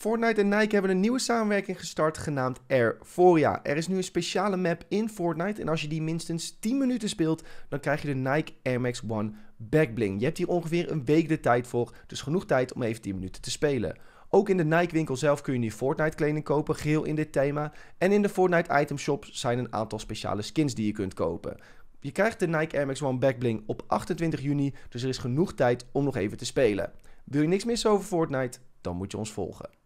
Fortnite en Nike hebben een nieuwe samenwerking gestart genaamd Air Foria. Er is nu een speciale map in Fortnite en als je die minstens 10 minuten speelt, dan krijg je de Nike Air Max One Backbling. Je hebt hier ongeveer een week de tijd voor, dus genoeg tijd om even 10 minuten te spelen. Ook in de Nike winkel zelf kun je nu Fortnite kleding kopen, geheel in dit thema. En in de Fortnite item shop zijn een aantal speciale skins die je kunt kopen. Je krijgt de Nike Air Max One Backbling op 28 juni, dus er is genoeg tijd om nog even te spelen. Wil je niks missen over Fortnite? Dan moet je ons volgen.